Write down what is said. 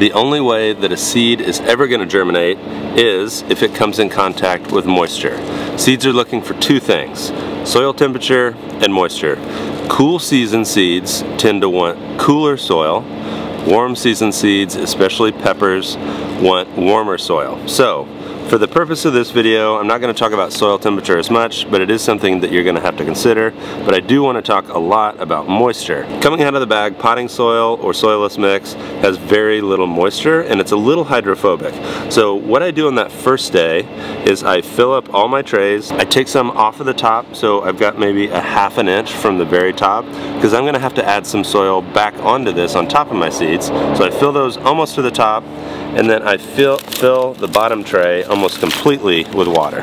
The only way that a seed is ever going to germinate is if it comes in contact with moisture. Seeds are looking for two things, soil temperature and moisture. Cool season seeds tend to want cooler soil. Warm season seeds, especially peppers, want warmer soil. So for the purpose of this video, I'm not going to talk about soil temperature as much, but it is something that you're going to have to consider. But I do want to talk a lot about moisture. Coming out of the bag, potting soil or soilless mix has very little moisture and it's a little hydrophobic. So what I do on that first day is I fill up all my trays. I take some off of the top, so I've got maybe a half an inch from the very top, because I'm going to have to add some soil back onto this on top of my seeds. So I fill those almost to the top, and then I fill, fill the bottom tray almost completely with water.